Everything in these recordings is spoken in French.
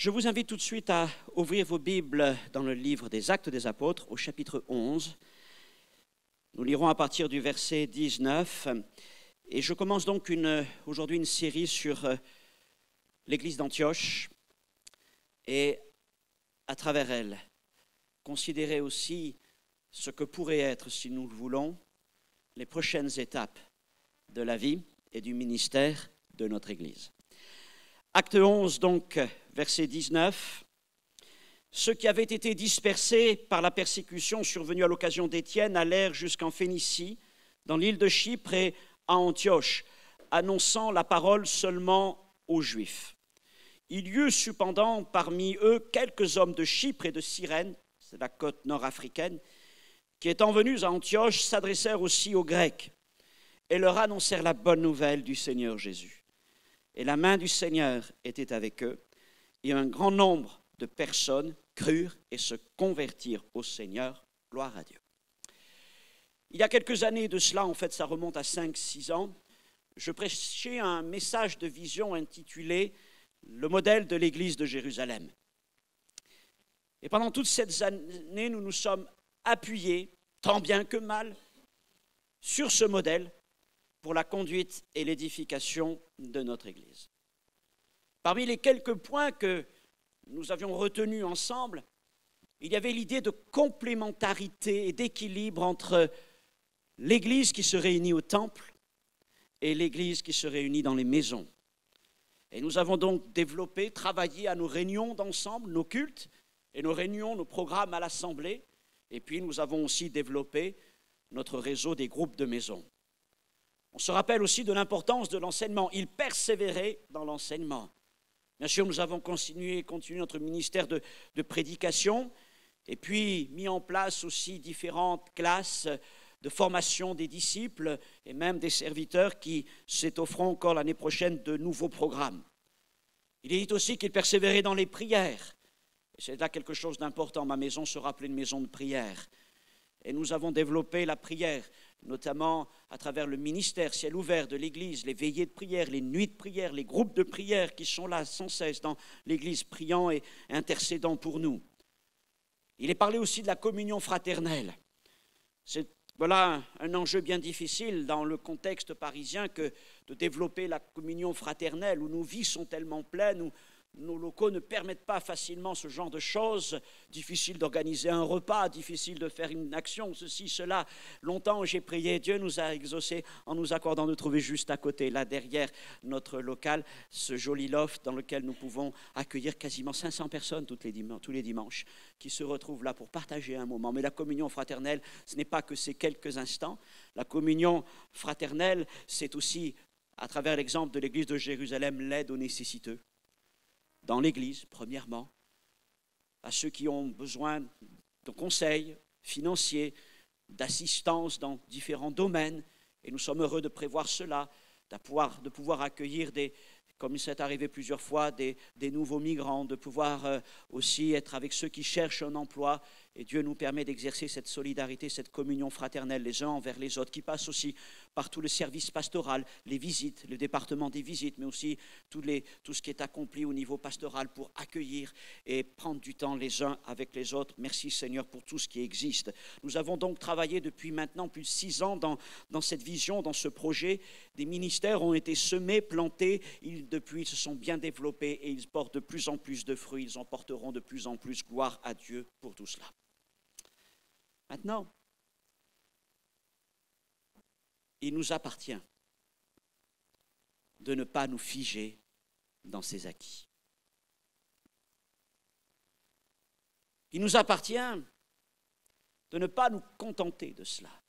Je vous invite tout de suite à ouvrir vos Bibles dans le livre des Actes des Apôtres au chapitre 11. Nous lirons à partir du verset 19. Et je commence donc aujourd'hui une série sur euh, l'église d'Antioche et à travers elle, considérer aussi ce que pourrait être, si nous le voulons, les prochaines étapes de la vie et du ministère de notre Église. Acte 11, donc, verset 19. Ceux qui avaient été dispersés par la persécution survenue à l'occasion d'Étienne allèrent jusqu'en Phénicie, dans l'île de Chypre et à Antioche, annonçant la parole seulement aux Juifs. Il y eut cependant parmi eux quelques hommes de Chypre et de Cyrène, c'est la côte nord-africaine, qui étant venus à Antioche s'adressèrent aussi aux Grecs et leur annoncèrent la bonne nouvelle du Seigneur Jésus. Et la main du Seigneur était avec eux, et un grand nombre de personnes crurent et se convertirent au Seigneur. Gloire à Dieu. Il y a quelques années de cela, en fait ça remonte à 5-6 ans, je prêchais un message de vision intitulé Le modèle de l'Église de Jérusalem. Et pendant toutes ces années, nous nous sommes appuyés, tant bien que mal, sur ce modèle pour la conduite et l'édification de notre Église. Parmi les quelques points que nous avions retenus ensemble, il y avait l'idée de complémentarité et d'équilibre entre l'Église qui se réunit au temple et l'Église qui se réunit dans les maisons. Et nous avons donc développé, travaillé à nos réunions d'ensemble, nos cultes, et nos réunions, nos programmes à l'Assemblée. Et puis nous avons aussi développé notre réseau des groupes de maisons. On se rappelle aussi de l'importance de l'enseignement. Il persévérait dans l'enseignement. Bien sûr, nous avons continué, continué notre ministère de, prédication et puis mis en place aussi différentes classes de formation des disciples et même des serviteurs qui s'offrent encore l'année prochaine de nouveaux programmes. Il est dit aussi qu'il persévérait dans les prières. C'est là quelque chose d'important. Ma maison sera pleine maison de prière. Et nous avons développé la prière notamment à travers le ministère ciel ouvert de l'Église, les veillées de prière, les nuits de prière, les groupes de prière qui sont là sans cesse dans l'Église, priant et intercédant pour nous. Il est parlé aussi de la communion fraternelle. C'est voilà un enjeu bien difficile dans le contexte parisien que de développer la communion fraternelle où nos vies sont tellement pleines, où nos locaux ne permettent pas facilement ce genre de choses. Difficile d'organiser un repas, difficile de faire une action, ceci, cela. Longtemps, j'ai prié, Dieu nous a exaucés en nous accordant de trouver juste à côté, là derrière notre local, ce joli loft dans lequel nous pouvons accueillir quasiment 500 personnes tous les dimanches qui se retrouvent là pour partager un moment. Mais la communion fraternelle, ce n'est pas que ces quelques instants. La communion fraternelle, c'est aussi, à travers l'exemple de l'Église de Jérusalem, l'aide aux nécessiteux dans l'Église, premièrement, à ceux qui ont besoin de conseils financiers, d'assistance dans différents domaines. Et nous sommes heureux de prévoir cela, de pouvoir, accueillir comme il s'est arrivé plusieurs fois, des, des, nouveaux migrants, de pouvoir euh, aussi être avec ceux qui cherchent un emploi et Dieu nous permet d'exercer cette solidarité, cette communion fraternelle les uns envers les autres, qui passe aussi par tout le service pastoral, les visites, le département des visites, mais aussi tout, ce qui est accompli au niveau pastoral pour accueillir et prendre du temps les uns avec les autres. Merci Seigneur pour tout ce qui existe. Nous avons donc travaillé depuis maintenant plus de six ans dans, cette vision, dans ce projet. Des ministères ont été semés, plantés, depuis ils se sont bien développés et ils portent de plus en plus de fruits, ils en porteront de plus en plus. Gloire à Dieu pour tout cela. Maintenant, il nous appartient de ne pas nous figer dans ces acquis. Il nous appartient de ne pas nous contenter de cela.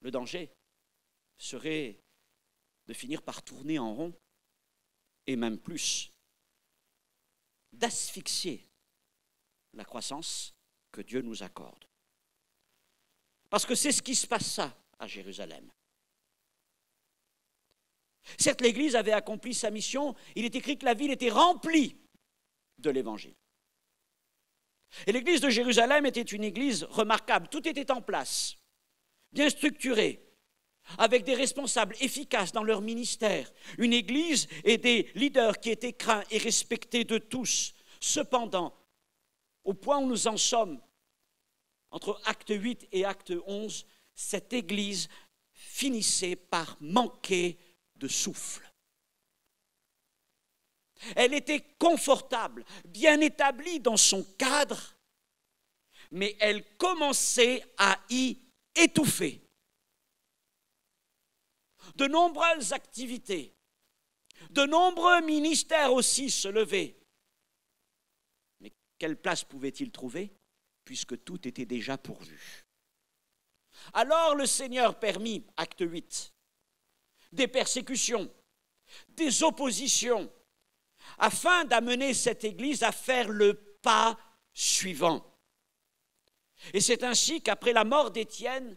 Le danger serait de finir par tourner en rond, et même plus, d'asphyxier la croissance que Dieu nous accorde. Parce que c'est ce qui se passa à Jérusalem. Certes, l'Église avait accompli sa mission, il est écrit que la ville était remplie de l'Évangile. Et l'Église de Jérusalem était une Église remarquable, tout était en place, bien structuré, avec des responsables efficaces dans leur ministère, une Église et des leaders qui étaient craints et respectés de tous. Cependant, au point où nous en sommes, entre acte 8 et acte 11, cette Église finissait par manquer de souffle. Elle était confortable, bien établie dans son cadre, mais elle commençait à y étouffer. De nombreuses activités, de nombreux ministères aussi se levaient. Quelle place pouvait-il trouver puisque tout était déjà pourvu Alors le Seigneur permit, acte 8, des persécutions, des oppositions, afin d'amener cette Église à faire le pas suivant. Et c'est ainsi qu'après la mort d'Étienne,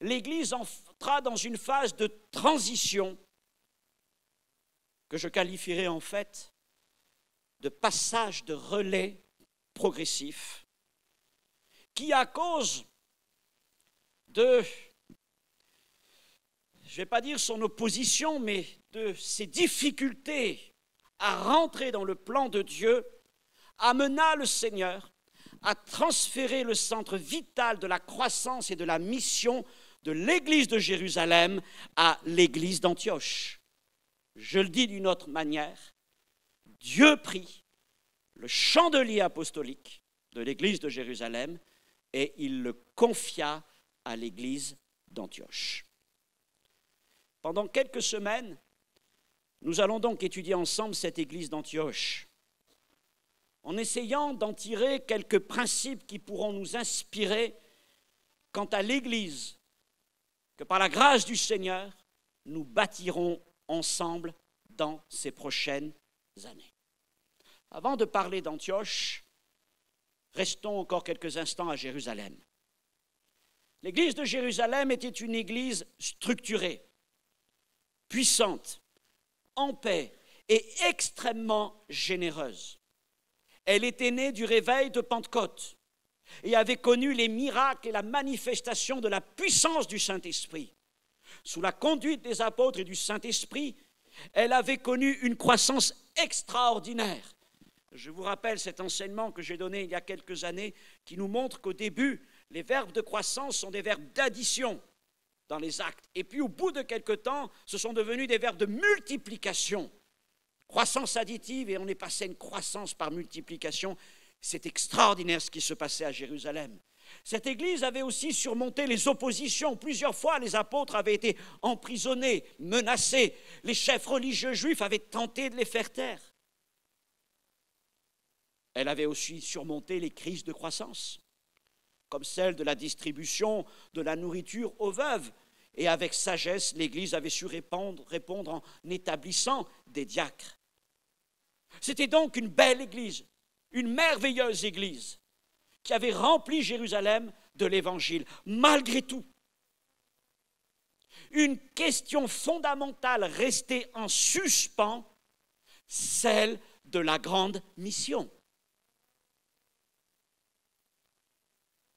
l'Église entra dans une phase de transition que je qualifierais en fait de passage de relais progressif qui, à cause de, je ne vais pas dire son opposition, mais de ses difficultés à rentrer dans le plan de Dieu, amena le Seigneur à transférer le centre vital de la croissance et de la mission de l'Église de Jérusalem à l'Église d'Antioche. Je le dis d'une autre manière, Dieu prit le chandelier apostolique de l'Église de Jérusalem et il le confia à l'Église d'Antioche. Pendant quelques semaines, nous allons donc étudier ensemble cette Église d'Antioche en essayant d'en tirer quelques principes qui pourront nous inspirer quant à l'Église que par la grâce du Seigneur, nous bâtirons ensemble dans ces prochaines années. Avant de parler d'Antioche, restons encore quelques instants à Jérusalem. L'église de Jérusalem était une église structurée, puissante, en paix et extrêmement généreuse. Elle était née du réveil de Pentecôte et avait connu les miracles et la manifestation de la puissance du Saint-Esprit. Sous la conduite des apôtres et du Saint-Esprit, elle avait connu une croissance extraordinaire. Je vous rappelle cet enseignement que j'ai donné il y a quelques années qui nous montre qu'au début, les verbes de croissance sont des verbes d'addition dans les actes. Et puis au bout de quelque temps, ce sont devenus des verbes de multiplication croissance additive et on est passé à une croissance par multiplication. C'est extraordinaire ce qui se passait à Jérusalem. Cette Église avait aussi surmonté les oppositions. Plusieurs fois, les apôtres avaient été emprisonnés, menacés. Les chefs religieux juifs avaient tenté de les faire taire. Elle avait aussi surmonté les crises de croissance, comme celle de la distribution de la nourriture aux veuves. Et avec sagesse, l'Église avait su répondre, en établissant des diacres. C'était donc une belle Église, une merveilleuse Église qui avait rempli Jérusalem de l'Évangile. Malgré tout, une question fondamentale restait en suspens, celle de la grande mission.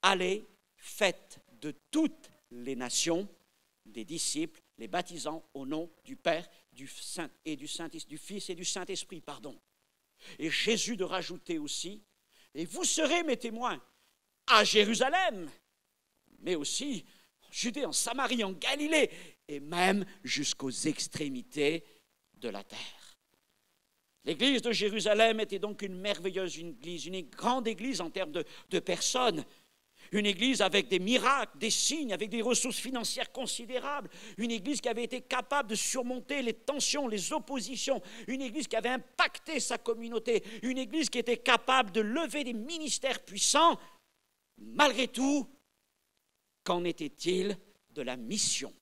Allez, faites de toutes les nations des disciples, les baptisant au nom du Père du Saint et du Saint du Fils et du Saint-Esprit, pardon. Et Jésus de rajouter aussi, et vous serez mes témoins à Jérusalem, mais aussi en Judée, en Samarie, en Galilée, et même jusqu'aux extrémités de la terre. L'église de Jérusalem était donc une merveilleuse église, une grande église en termes de, de personnes, une église avec des miracles, des signes, avec des ressources financières considérables. Une église qui avait été capable de surmonter les tensions, les oppositions. Une église qui avait impacté sa communauté. Une église qui était capable de lever des ministères puissants. Malgré tout, qu'en était-il de la mission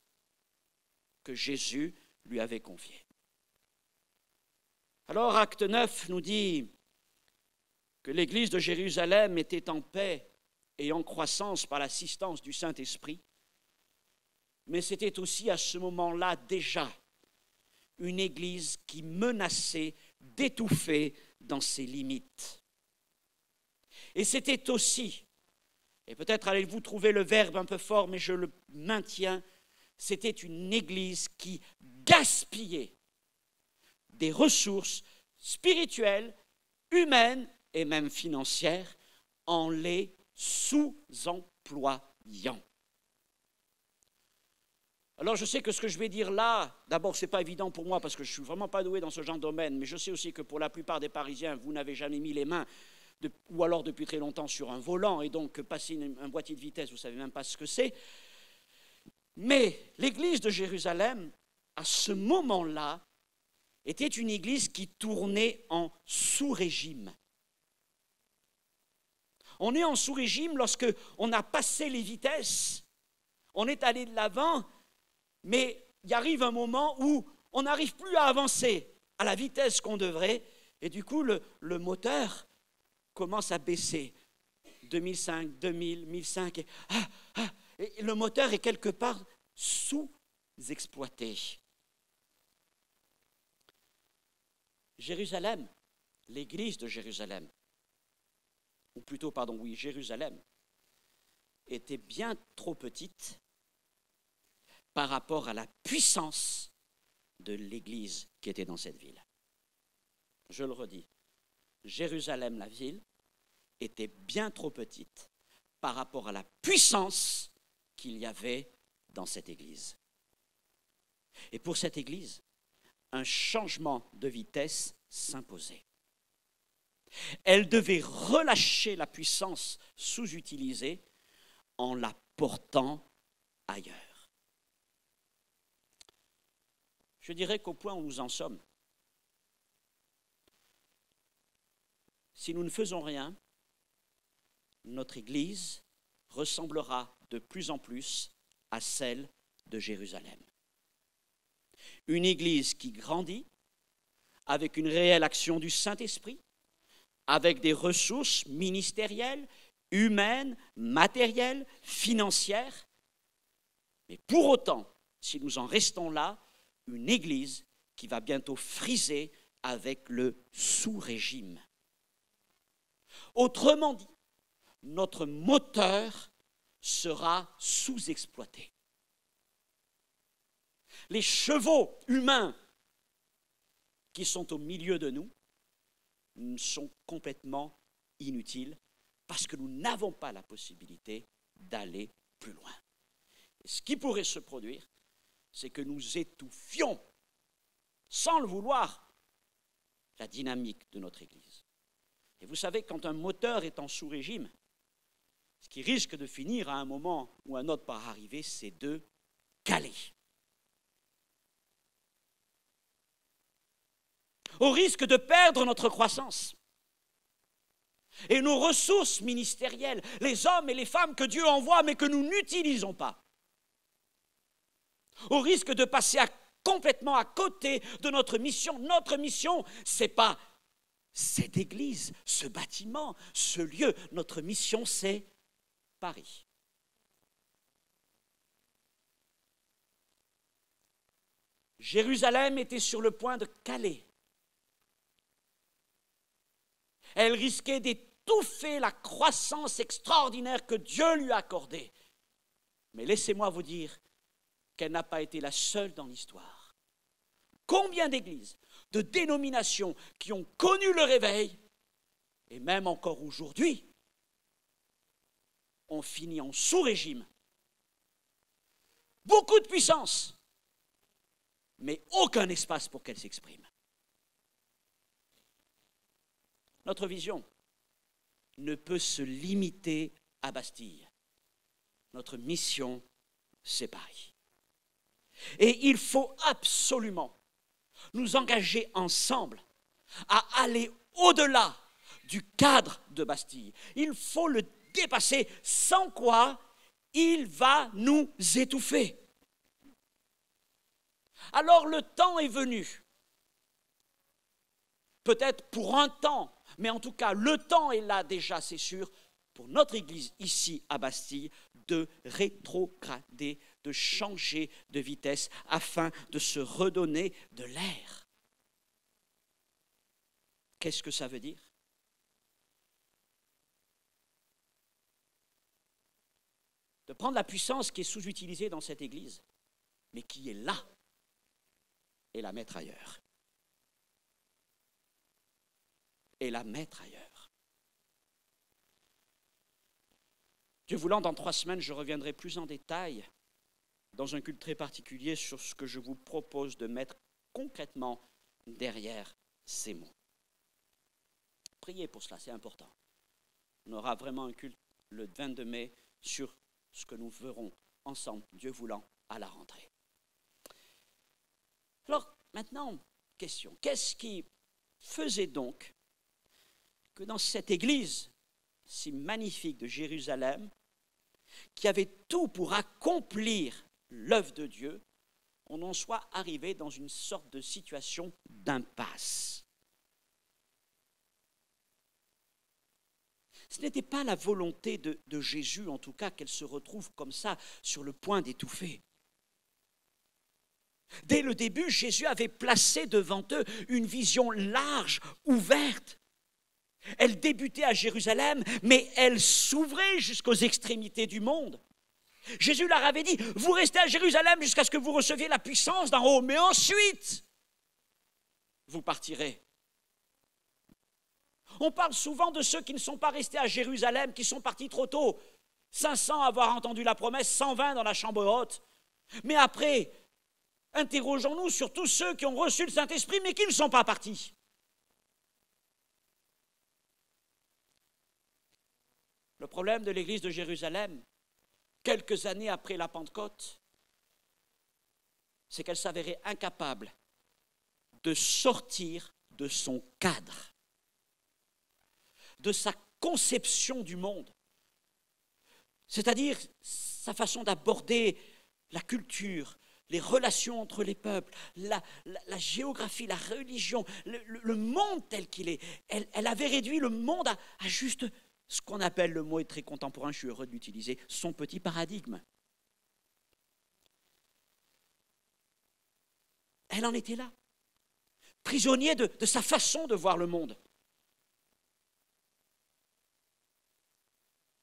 que Jésus lui avait confiée? Alors, acte 9 nous dit que l'église de Jérusalem était en paix et en croissance par l'assistance du Saint-Esprit, mais c'était aussi à ce moment-là déjà une Église qui menaçait d'étouffer dans ses limites. Et c'était aussi, et peut-être allez-vous trouver le verbe un peu fort, mais je le maintiens, c'était une église qui gaspillait des ressources spirituelles, humaines et même financières en les sous-employant. Alors je sais que ce que je vais dire là, d'abord ce n'est pas évident pour moi parce que je ne suis vraiment pas doué dans ce genre de domaine, mais je sais aussi que pour la plupart des Parisiens, vous n'avez jamais mis les mains, ou alors depuis très longtemps, sur un volant, et donc passer un boîtier de vitesse, vous ne savez même pas ce que c'est. Mais l'église de Jérusalem, à ce moment-là, était une église qui tournait en sous-régime. On est en sous-régime lorsque on a passé les vitesses, on est allé de l'avant, mais il arrive un moment où on n'arrive plus à avancer à la vitesse qu'on devrait, et du coup le, moteur commence à baisser. 2005, 2000, 1005, et, et le moteur est quelque part sous-exploité. Jérusalem, l'église de Jérusalem, ou plutôt, pardon, oui, Jérusalem, était bien trop petite par rapport à la puissance de l'église qui était dans cette ville. Je le redis, Jérusalem, la ville, était bien trop petite par rapport à la puissance qu'il y avait dans cette église. Et pour cette église, un changement de vitesse s'imposait. Elle devait relâcher la puissance sous-utilisée en la portant ailleurs. Je dirais qu'au point où nous en sommes, si nous ne faisons rien, notre Église ressemblera de plus en plus à celle de Jérusalem une Église qui grandit avec une réelle action du Saint-Esprit, avec des ressources ministérielles, humaines, matérielles, financières. Mais pour autant, si nous en restons là, une Église qui va bientôt friser avec le sous-régime. Autrement dit, notre moteur sera sous-exploité les chevaux humains qui sont au milieu de nous sont complètement inutiles parce que nous n'avons pas la possibilité d'aller plus loin. Et ce qui pourrait se produire, c'est que nous étouffions, sans le vouloir, la dynamique de notre Église. Et vous savez, quand un moteur est en sous-régime, ce qui risque de finir à un moment ou un autre par arriver, c'est de caler. Au risque de perdre notre croissance et nos ressources ministérielles, les hommes et les femmes que Dieu envoie mais que nous n'utilisons pas, au risque de passer complètement à côté de notre mission. Notre mission, ce n'est pas cette église, ce bâtiment, ce lieu. Notre mission, c'est Paris. Jérusalem était sur le point de caler elle risquait d'étouffer la croissance extraordinaire que Dieu lui a accordée. Mais laissez-moi vous dire qu'elle n'a pas été la seule dans l'histoire. Combien d'églises, de dénominations qui ont connu le réveil, et même encore aujourd'hui, ont fini en sous-régime. Beaucoup de puissance, mais aucun espace pour qu'elle s'exprime. Notre vision ne peut se limiter à Bastille. Notre mission, c'est Paris. Et il faut absolument nous engager ensemble à aller au-delà du cadre de Bastille. Il faut le dépasser, sans quoi il va nous étouffer. Alors le temps est venu, peut-être pour un temps, mais en tout cas, le temps est là déjà, c'est sûr, pour notre Église ici à Bastille, de rétrograder, de changer de vitesse afin de se redonner de l'air. Qu'est-ce que ça veut dire? De prendre la puissance qui est sous-utilisée dans cette Église mais qui est là, et la mettre ailleurs. Et la mettre ailleurs. Dieu voulant, dans trois semaines, je reviendrai plus en détail dans un culte très particulier sur ce que je vous propose de mettre concrètement derrière ces mots. Priez pour cela, c'est important. On aura vraiment un culte le 22 mai sur ce que nous verrons ensemble, Dieu voulant, à la rentrée. Alors, maintenant, question. Qu'est-ce qui faisait donc que dans cette église si magnifique de Jérusalem, qui avait tout pour accomplir l'œuvre de Dieu, on en soit arrivé dans une sorte de situation d'impasse. Ce n'était pas la volonté de, Jésus, en tout cas, qu'elle se retrouve comme ça, sur le point d'étouffer. Dès le début, Jésus avait placé devant eux une vision large, ouverte. Elle débutait à Jérusalem, mais elle s'ouvrait jusqu'aux extrémités du monde. Jésus leur avait dit, vous restez à Jérusalem jusqu'à ce que vous receviez la puissance d'en haut, mais ensuite, vous partirez. On parle souvent de ceux qui ne sont pas restés à Jérusalem, qui sont partis trop tôt. 500 avoir entendu la promesse, 120 dans la chambre haute. Mais après, interrogeons-nous sur tous ceux qui ont reçu le Saint-Esprit, mais qui ne sont pas partis. Le problème de l'église de Jérusalem, quelques années après la Pentecôte, c'est qu'elle s'avérait incapable de sortir de son cadre, de sa conception du monde, c'est-à-dire sa façon d'aborder la culture, les relations entre les peuples, la, géographie, la religion, le, monde tel qu'il est. Elle, avait réduit le monde à, à juste ce qu'on appelle, le mot est très contemporain, je suis heureux de l'utiliser, son petit paradigme. Elle en était là, prisonnier de, sa façon de voir le monde.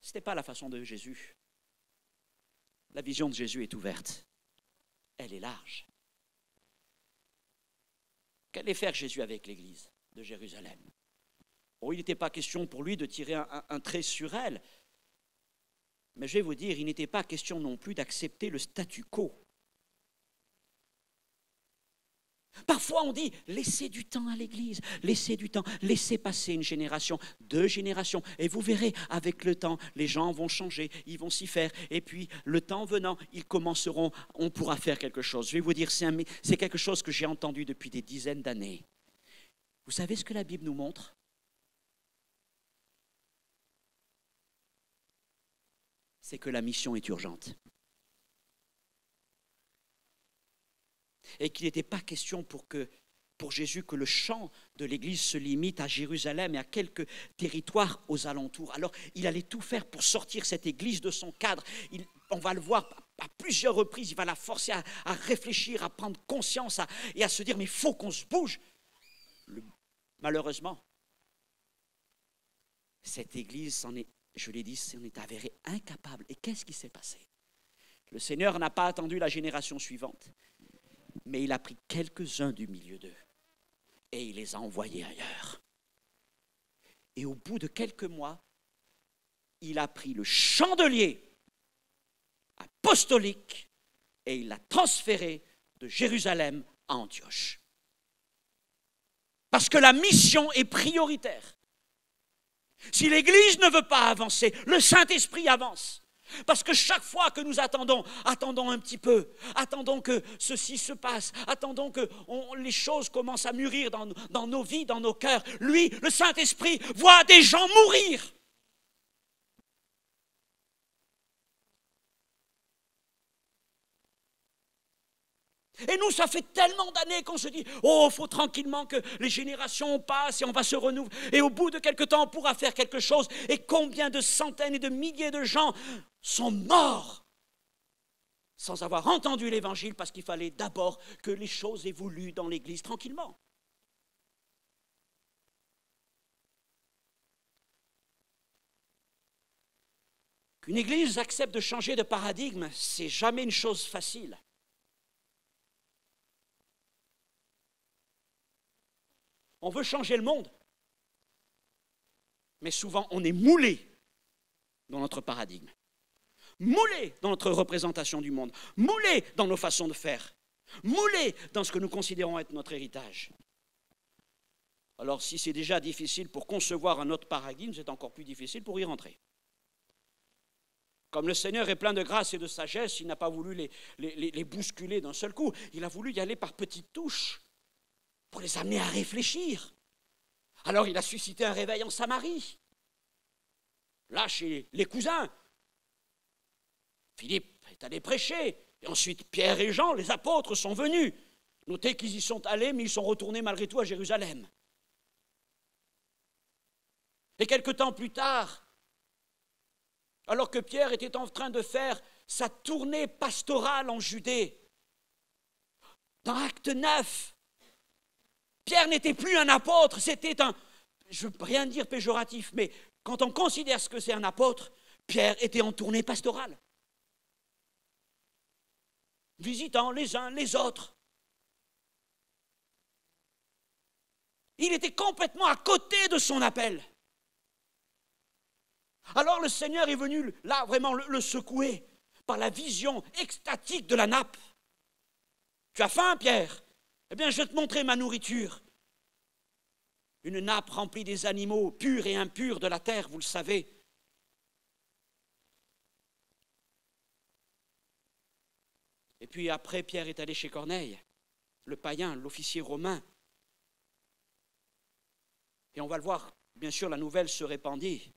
Ce n'était pas la façon de Jésus. La vision de Jésus est ouverte. Elle est large. Qu'allait faire Jésus avec l'Église de Jérusalem? Il n'était pas question pour lui de tirer un, trait sur elle. Mais je vais vous dire, il n'était pas question non plus d'accepter le statu quo. Parfois on dit, laissez du temps à l'Église, laissez du temps, laissez passer une génération, deux générations, et vous verrez, avec le temps, les gens vont changer, ils vont s'y faire, et puis le temps venant, ils commenceront, on pourra faire quelque chose. Je vais vous dire, c'est quelque chose que j'ai entendu depuis des dizaines d'années. Vous savez ce que la Bible nous montre? C'est que la mission est urgente. Et qu'il n'était pas question pour, Jésus que le champ de l'Église se limite à Jérusalem et à quelques territoires aux alentours. Alors il allait tout faire pour sortir cette Église de son cadre. on va le voir à plusieurs reprises, il va la forcer à, réfléchir, à prendre conscience et à se dire, mais il faut qu'on se bouge. malheureusement, cette Église s'en est je l'ai dit, on est avéré incapable. Et qu'est-ce qui s'est passé? Le Seigneur n'a pas attendu la génération suivante, mais il a pris quelques-uns du milieu d'eux et il les a envoyés ailleurs. Et au bout de quelques mois, il a pris le chandelier apostolique et il l'a transféré de Jérusalem à Antioche. Parce que la mission est prioritaire. Si l'Église ne veut pas avancer, le Saint-Esprit avance. Parce que chaque fois que nous attendons, attendons un petit peu, attendons que ceci se passe, attendons que les choses commencent à mûrir dans, nos vies, dans nos cœurs. Lui, le Saint-Esprit, voit des gens mourir. Et nous, ça fait tellement d'années qu'on se dit, oh, faut tranquillement que les générations passent et on va se renouveler. Et au bout de quelque temps, on pourra faire quelque chose. Et combien de centaines et de milliers de gens sont morts sans avoir entendu l'évangile parce qu'il fallait d'abord que les choses évoluent dans l'Église tranquillement. Qu'une Église accepte de changer de paradigme, c'est jamais une chose facile. On veut changer le monde. Mais souvent, on est moulé dans notre paradigme, moulé dans notre représentation du monde, moulé dans nos façons de faire, moulé dans ce que nous considérons être notre héritage. Alors si c'est déjà difficile pour concevoir un autre paradigme, c'est encore plus difficile pour y rentrer. Comme le Seigneur est plein de grâce et de sagesse, il n'a pas voulu les, bousculer d'un seul coup, il a voulu y aller par petites touches pour les amener à réfléchir. Alors il a suscité un réveil en Samarie. Là, chez les cousins, Philippe est allé prêcher. Et ensuite, Pierre et Jean, les apôtres, sont venus. Notez qu'ils y sont allés, mais ils sont retournés malgré tout à Jérusalem. Et quelque temps plus tard, alors que Pierre était en train de faire sa tournée pastorale en Judée, dans Acte 9, Pierre n'était plus un apôtre, c'était un, je ne veux rien dire péjoratif, mais quand on considère ce que c'est un apôtre, Pierre était en tournée pastorale, visitant les uns les autres. Il était complètement à côté de son appel. Alors le Seigneur est venu là vraiment le, secouer par la vision extatique de la nappe. Tu as faim, Pierre? Eh bien, je vais te montrer ma nourriture. Une nappe remplie des animaux purs et impurs de la terre, vous le savez. Et puis après, Pierre est allé chez Corneille, le païen, l'officier romain. Et on va le voir, bien sûr, la nouvelle se répandit.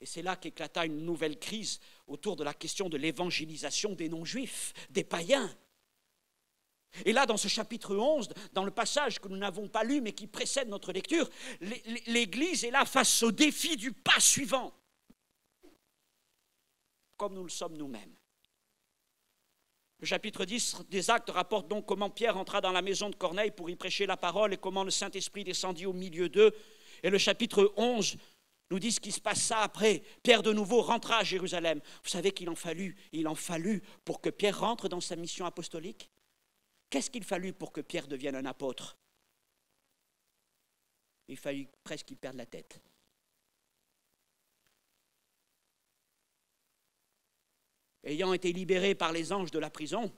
Et c'est là qu'éclata une nouvelle crise autour de la question de l'évangélisation des non-juifs, des païens. Et là, dans ce chapitre 11, dans le passage que nous n'avons pas lu mais qui précède notre lecture, l'Église est là face au défi du pas suivant, comme nous le sommes nous-mêmes. Le chapitre 10 des Actes rapporte donc comment Pierre entra dans la maison de Corneille pour y prêcher la parole et comment le Saint-Esprit descendit au milieu d'eux. Et le chapitre 11 nous dit ce qui se passa après. Pierre de nouveau rentra à Jérusalem. Vous savez qu'il en fallut, il en fallut pour que Pierre rentre dans sa mission apostolique? Qu'est-ce qu'il fallut pour que Pierre devienne un apôtre? Il fallut presque qu'il perde la tête. Ayant été libéré par les anges de la prison,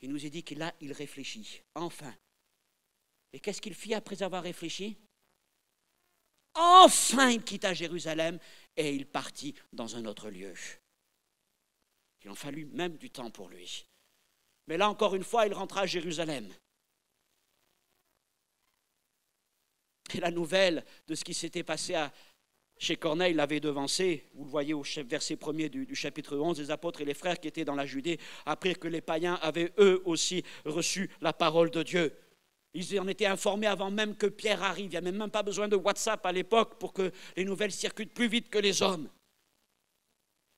il nous est dit qu'il là, il réfléchit, enfin. Et qu'est-ce qu'il fit après avoir réfléchi? Enfin, il quitta Jérusalem et il partit dans un autre lieu. Il en fallut même du temps pour lui. Mais là, encore une fois, il rentra à Jérusalem. Et la nouvelle de ce qui s'était passé chez Corneille l'avait devancé. Vous le voyez au verset premier du, du, chapitre 11, les apôtres et les frères qui étaient dans la Judée apprirent que les païens avaient eux aussi reçu la parole de Dieu. Ils en étaient informés avant même que Pierre arrive. Il n'y avait même pas besoin de WhatsApp à l'époque pour que les nouvelles circulent plus vite que les hommes.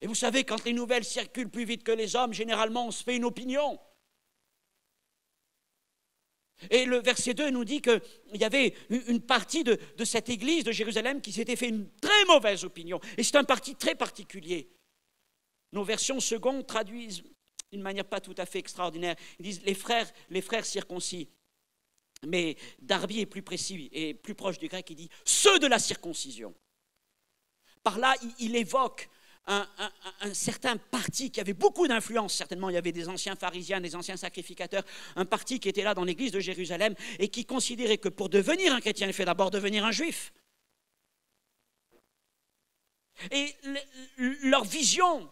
Et vous savez, quand les nouvelles circulent plus vite que les hommes, généralement on se fait une opinion. Et le verset 2 nous dit qu'il y avait une partie de, de, cette église de Jérusalem qui s'était fait une très mauvaise opinion. Et c'est un parti très particulier. Nos versions secondes traduisent d'une manière pas tout à fait extraordinaire. Ils disent les frères, les frères circoncis. Mais Darby est plus précis et plus proche du grec, il dit ceux de la circoncision. Par là, il, évoque un, certain parti qui avait beaucoup d'influence, certainement il y avait des anciens pharisiens, des anciens sacrificateurs, un parti qui était là dans l'église de Jérusalem et qui considérait que pour devenir un chrétien, il fallait d'abord devenir un juif. Et leur vision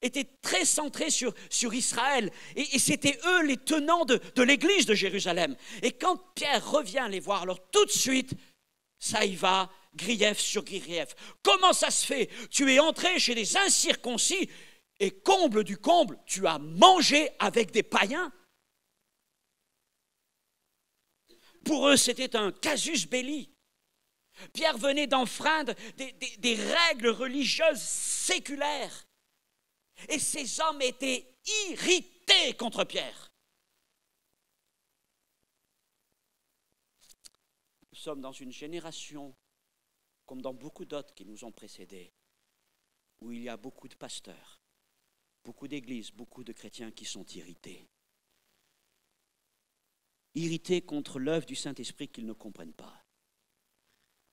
était très centré sur, Israël. Et, c'était eux les tenants de l'église de Jérusalem. Et quand Pierre revient les voir, alors tout de suite, ça y va, grief sur grief. Comment ça se fait? Tu es entré chez des incirconcis et comble du comble, tu as mangé avec des païens? Pour eux, c'était un casus belli. Pierre venait d'enfreindre des, des règles religieuses séculaires. Et ces hommes étaient irrités contre Pierre. Sommes dans une génération, comme dans beaucoup d'autres qui nous ont précédés, où il y a beaucoup de pasteurs, beaucoup d'églises, beaucoup de chrétiens qui sont irrités. irrités contre l'œuvre du Saint-Esprit qu'ils ne comprennent pas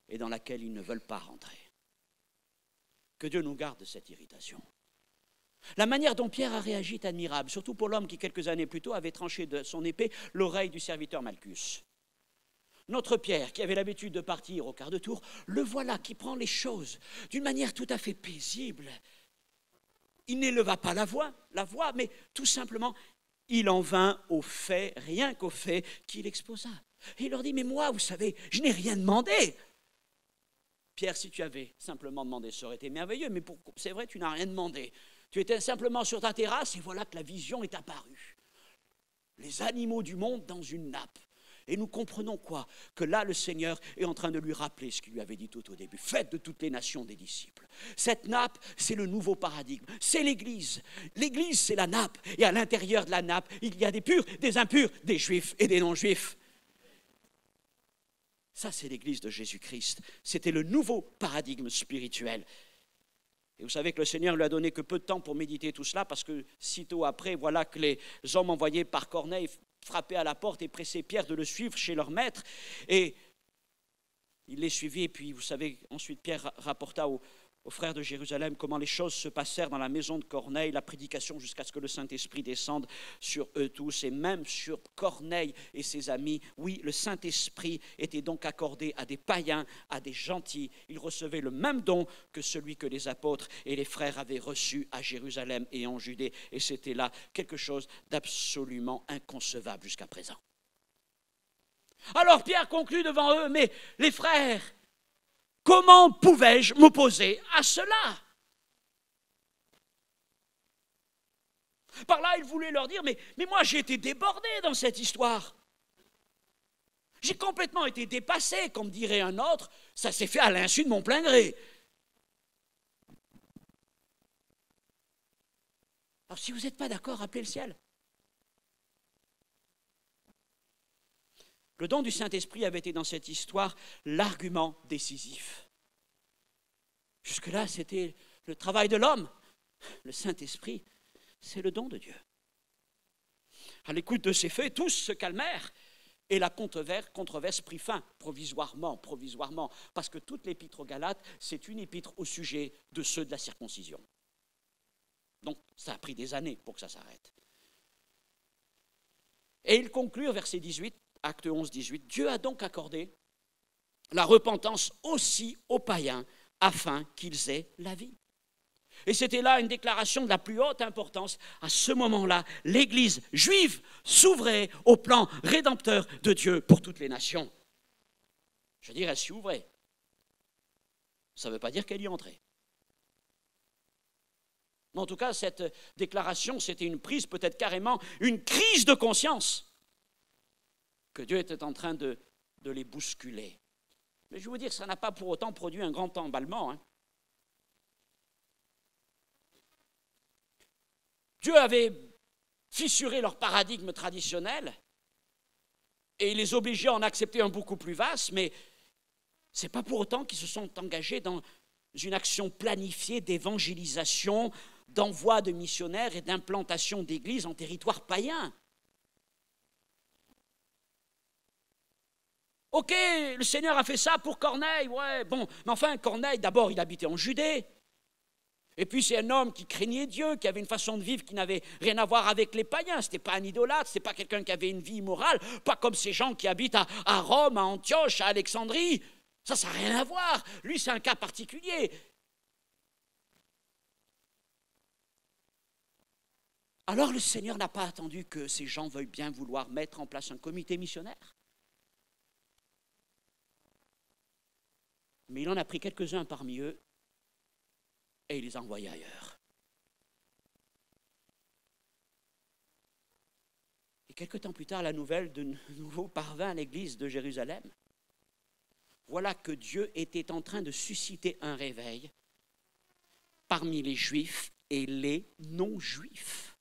et dans laquelle ils ne veulent pas rentrer. Que Dieu nous garde de cette irritation. La manière dont Pierre a réagi est admirable, surtout pour l'homme qui, quelques années plus tôt, avait tranché de son épée l'oreille du serviteur Malchus. Notre Pierre, qui avait l'habitude de partir au quart de tour, le voilà qui prend les choses d'une manière tout à fait paisible. Il n'éleva pas la voix, la voix, mais tout simplement, il en vint au fait, rien qu'au fait qu'il exposa. Et il leur dit, mais moi, vous savez, je n'ai rien demandé. Pierre, si tu avais simplement demandé, ça aurait été merveilleux, mais c'est vrai, tu n'as rien demandé. Tu étais simplement sur ta terrasse et voilà que la vision est apparue. Les animaux du monde dans une nappe. Et nous comprenons quoi Que là, le Seigneur est en train de lui rappeler ce qu'il lui avait dit tout au début. Faites de toutes les nations des disciples. Cette nappe, c'est le nouveau paradigme. C'est l'Église. L'Église, c'est la nappe. Et à l'intérieur de la nappe, il y a des purs, des impurs, des juifs et des non-juifs. Ça, c'est l'Église de Jésus-Christ. C'était le nouveau paradigme spirituel. Et vous savez que le Seigneur lui a donné que peu de temps pour méditer tout cela, parce que sitôt après, voilà que les hommes envoyés par Corneille frappaient à la porte et pressaient Pierre de le suivre chez leur maître. Et il les suivit, et puis vous savez, ensuite Pierre rapporta au, aux frères de Jérusalem comment les choses se passèrent dans la maison de Corneille, la prédication jusqu'à ce que le Saint-Esprit descende sur eux tous et même sur Corneille et ses amis. Oui, le Saint-Esprit était donc accordé à des païens, à des gentils. Il recevait le même don que celui que les apôtres et les frères avaient reçu à Jérusalem et en Judée. Et c'était là quelque chose d'absolument inconcevable jusqu'à présent. Alors Pierre conclut devant eux, mais les frères, Comment pouvais-je m'opposer à cela? Par là, il voulait leur dire, mais, mais moi j'ai été débordé dans cette histoire. J'ai complètement été dépassé, comme dirait un autre, ça s'est fait à l'insu de mon plein gré. Alors si vous n'êtes pas d'accord, appelez le ciel. Le don du Saint-Esprit avait été dans cette histoire l'argument décisif. Jusque-là, c'était le travail de l'homme. Le Saint-Esprit, c'est le don de Dieu. À l'écoute de ces faits, tous se calmèrent et la controverse prit fin, provisoirement, provisoirement, parce que toute l'épître aux Galates, c'est une épître au sujet de ceux de la circoncision. Donc, ça a pris des années pour que ça s'arrête. Et il conclut au verset 18 acte 11, 18, Dieu a donc accordé la repentance aussi aux païens afin qu'ils aient la vie. Et c'était là une déclaration de la plus haute importance. À ce moment-là, l'Église juive s'ouvrait au plan rédempteur de Dieu pour toutes les nations. Je dirais elle s'ouvrait. Ça ne veut pas dire qu'elle y entrait. Mais en tout cas, cette déclaration, c'était une prise, peut-être carrément une crise de conscience que Dieu était en train de, les bousculer. Mais je vous dire, ça n'a pas pour autant produit un grand emballement. Hein. Dieu avait fissuré leur paradigme traditionnel et les obligeait à en accepter un beaucoup plus vaste, mais ce n'est pas pour autant qu'ils se sont engagés dans une action planifiée d'évangélisation, d'envoi de missionnaires et d'implantation d'églises en territoire païen. Ok, le Seigneur a fait ça pour Corneille, ouais, bon, mais enfin, Corneille, d'abord, il habitait en Judée. Et puis c'est un homme qui craignait Dieu, qui avait une façon de vivre qui n'avait rien à voir avec les païens. Ce n'était pas un idolâtre, ce n'était pas quelqu'un qui avait une vie immorale, pas comme ces gens qui habitent à, Rome, à Antioche, à Alexandrie. Ça, ça n'a rien à voir. Lui, c'est un cas particulier. Alors le Seigneur n'a pas attendu que ces gens veuillent bien vouloir mettre en place un comité missionnaire? Mais il en a pris quelques-uns parmi eux et il les a envoyés ailleurs. Et quelque temps plus tard, la nouvelle de nouveau parvint à l'église de Jérusalem. Voilà que Dieu était en train de susciter un réveil parmi les juifs et les non-juifs.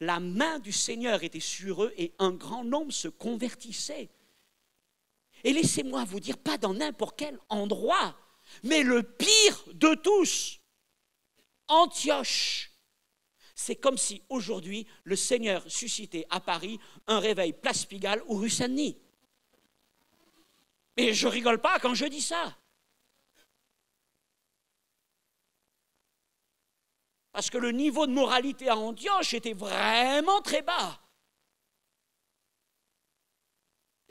La main du Seigneur était sur eux et un grand nombre se convertissait. Et laissez-moi vous dire, pas dans n'importe quel endroit, mais le pire de tous, Antioche. c'est comme si aujourd'hui le Seigneur suscitait à Paris un réveil place Pigalle ou rue Saint-Denis. Et je rigole pas quand je dis ça. Parce que le niveau de moralité à Antioche était vraiment très bas.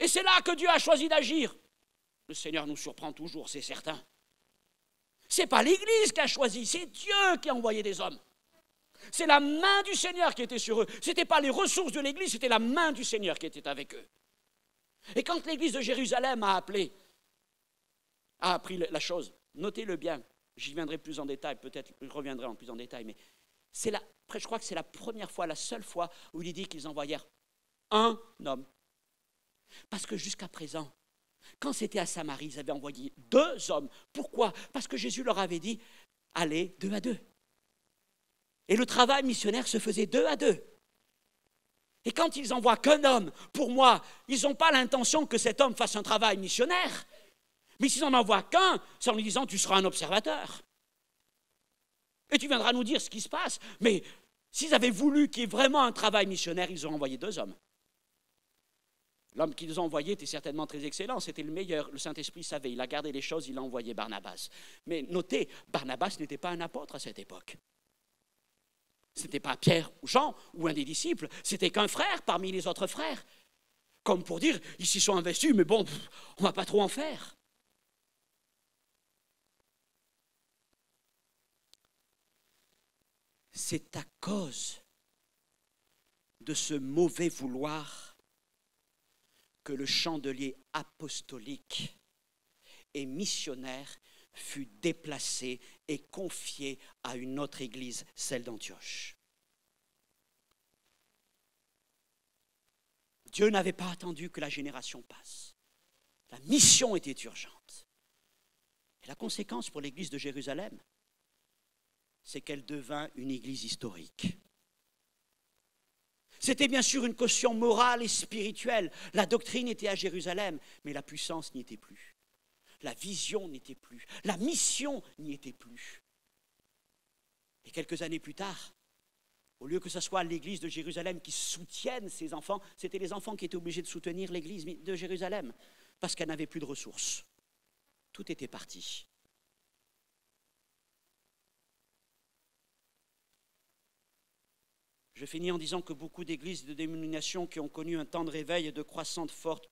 Et c'est là que Dieu a choisi d'agir. Le Seigneur nous surprend toujours, c'est certain. Ce n'est pas l'Église qui a choisi, c'est Dieu qui a envoyé des hommes. C'est la main du Seigneur qui était sur eux. Ce n'était pas les ressources de l'Église, c'était la main du Seigneur qui était avec eux. Et quand l'Église de Jérusalem a appelé, a appris la chose, notez-le bien, j'y viendrai plus en détail, peut-être je reviendrai en plus en détail, mais c'est la, je crois que c'est la première fois, la seule fois où il dit qu'ils envoyèrent un homme. Parce que jusqu'à présent, quand c'était à Samarie, ils avaient envoyé deux hommes. Pourquoi? Parce que Jésus leur avait dit, allez deux à deux. Et le travail missionnaire se faisait deux à deux. Et quand ils envoient qu'un homme, pour moi, ils n'ont pas l'intention que cet homme fasse un travail missionnaire. Mais s'ils n'en envoient qu'un, c'est en lui disant, tu seras un observateur. Et tu viendras nous dire ce qui se passe. Mais s'ils avaient voulu qu'il y ait vraiment un travail missionnaire, ils ont envoyé deux hommes. L'homme qu'ils ont envoyé était certainement très excellent, c'était le meilleur. Le Saint-Esprit savait, il a gardé les choses, il a envoyé Barnabas. Mais notez, Barnabas n'était pas un apôtre à cette époque. Ce n'était pas Pierre ou Jean ou un des disciples, c'était qu'un frère parmi les autres frères. Comme pour dire, ils s'y sont investis, mais bon, on ne va pas trop en faire. C'est à cause de ce mauvais vouloir que le chandelier apostolique et missionnaire fut déplacé et confié à une autre église, celle d'Antioche. Dieu n'avait pas attendu que la génération passe. La mission était urgente. Et la conséquence pour l'église de Jérusalem, c'est qu'elle devint une église historique. C'était bien sûr une caution morale et spirituelle. La doctrine était à Jérusalem, mais la puissance n'y était plus. La vision n'était plus. La mission n'y était plus. Et quelques années plus tard, au lieu que ce soit l'église de Jérusalem qui soutienne ses enfants, c'était les enfants qui étaient obligés de soutenir l'église de Jérusalem, parce qu'elle n'avait plus de ressources. Tout était parti. Je finis en disant que beaucoup d'églises de dénomination qui ont connu un temps de réveil et de croissance forte,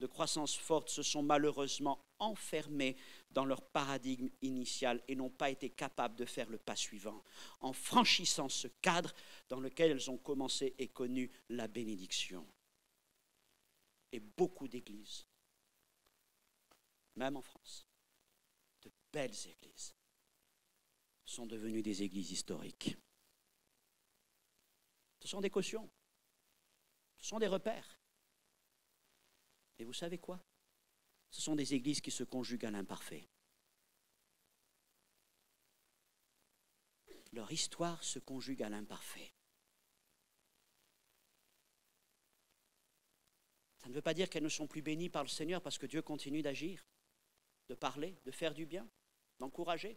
de croissance forte se sont malheureusement enfermées dans leur paradigme initial et n'ont pas été capables de faire le pas suivant, en franchissant ce cadre dans lequel elles ont commencé et connu la bénédiction. Et beaucoup d'églises, même en France, de belles églises, sont devenues des églises historiques. Ce sont des cautions. Ce sont des repères. Et vous savez quoi? Ce sont des églises qui se conjuguent à l'imparfait. Leur histoire se conjugue à l'imparfait. Ça ne veut pas dire qu'elles ne sont plus bénies par le Seigneur parce que Dieu continue d'agir, de parler, de faire du bien, d'encourager.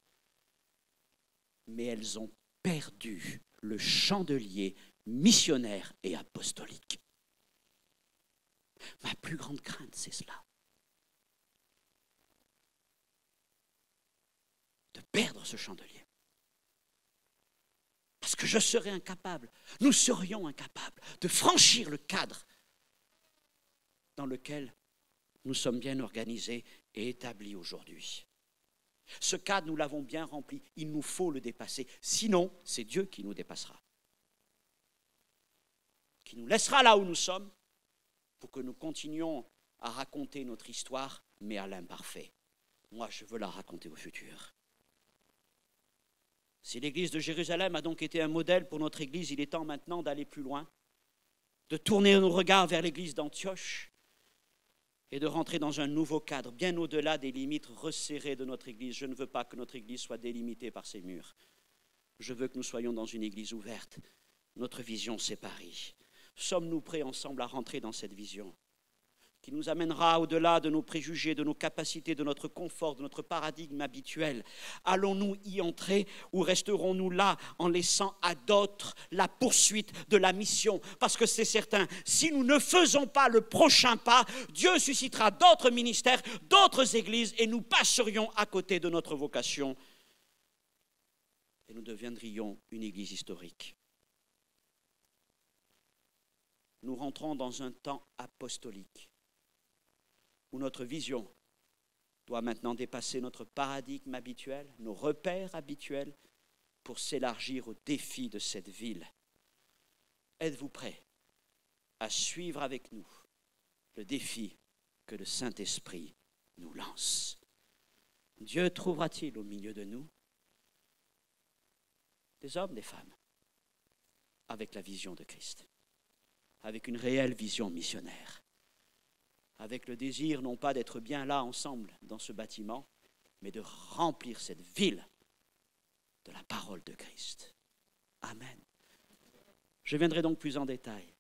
Mais elles ont perdu le chandelier missionnaire et apostolique. Ma plus grande crainte, c'est cela. De perdre ce chandelier. Parce que je serais incapable, nous serions incapables de franchir le cadre dans lequel nous sommes bien organisés et établis aujourd'hui. Ce cadre, nous l'avons bien rempli, il nous faut le dépasser, sinon c'est Dieu qui nous dépassera qui nous laissera là où nous sommes pour que nous continuions à raconter notre histoire, mais à l'imparfait. Moi, je veux la raconter au futur. Si l'église de Jérusalem a donc été un modèle pour notre église, il est temps maintenant d'aller plus loin, de tourner nos regards vers l'église d'Antioche et de rentrer dans un nouveau cadre, bien au-delà des limites resserrées de notre église. Je ne veux pas que notre église soit délimitée par ses murs. Je veux que nous soyons dans une église ouverte. Notre vision, c'est Paris. Sommes-nous prêts ensemble à rentrer dans cette vision qui nous amènera au-delà de nos préjugés, de nos capacités, de notre confort, de notre paradigme habituel? Allons-nous y entrer ou resterons-nous là en laissant à d'autres la poursuite de la mission? Parce que c'est certain, si nous ne faisons pas le prochain pas, Dieu suscitera d'autres ministères, d'autres églises, et nous passerions à côté de notre vocation. Et nous deviendrions une église historique. Nous rentrons dans un temps apostolique où notre vision doit maintenant dépasser notre paradigme habituel, nos repères habituels, pour s'élargir au défi de cette ville. Êtes-vous prêts à suivre avec nous le défi que le Saint-Esprit nous lance? Dieu trouvera-t-il au milieu de nous des hommes, des femmes, avec la vision de Christ, avec une réelle vision missionnaire avec le désir non pas d'être bien là ensemble dans ce bâtiment, mais de remplir cette ville de la parole de Christ. Amen. Je viendrai donc plus en détail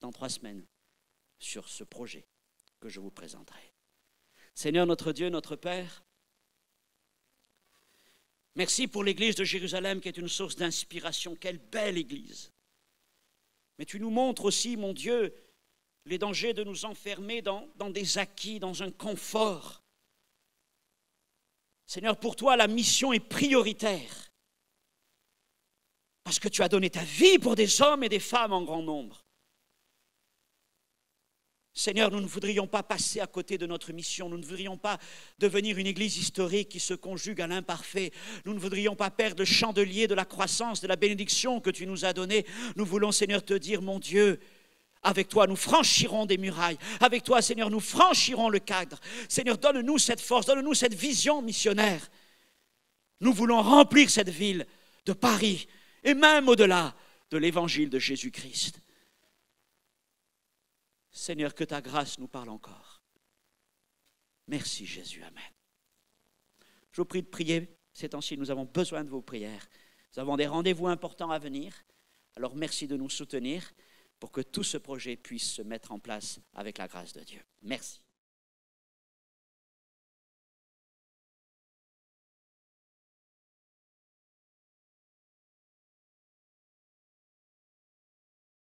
dans trois semaines sur ce projet que je vous présenterai. Seigneur notre Dieu, notre Père, merci pour l'Église de Jérusalem qui est une source d'inspiration. Quelle belle Église. Mais tu nous montres aussi, mon Dieu, les dangers de nous enfermer dans, des acquis, dans un confort. Seigneur, pour toi, la mission est prioritaire. Parce que tu as donné ta vie pour des hommes et des femmes en grand nombre. Seigneur, nous ne voudrions pas passer à côté de notre mission, nous ne voudrions pas devenir une église historique qui se conjugue à l'imparfait, nous ne voudrions pas perdre le chandelier de la croissance, de la bénédiction que tu nous as donné. Nous voulons, Seigneur, te dire, mon Dieu, avec toi, nous franchirons des murailles. Avec toi, Seigneur, nous franchirons le cadre. Seigneur, donne-nous cette force, donne-nous cette vision missionnaire. Nous voulons remplir cette ville de Paris et même au-delà de l'évangile de Jésus-Christ. Seigneur, que ta grâce nous parle encore. Merci Jésus, Amen. Je vous prie de prier ces temps-ci, nous avons besoin de vos prières. Nous avons des rendez-vous importants à venir. Alors merci de nous soutenir pour que tout ce projet puisse se mettre en place avec la grâce de Dieu. Merci.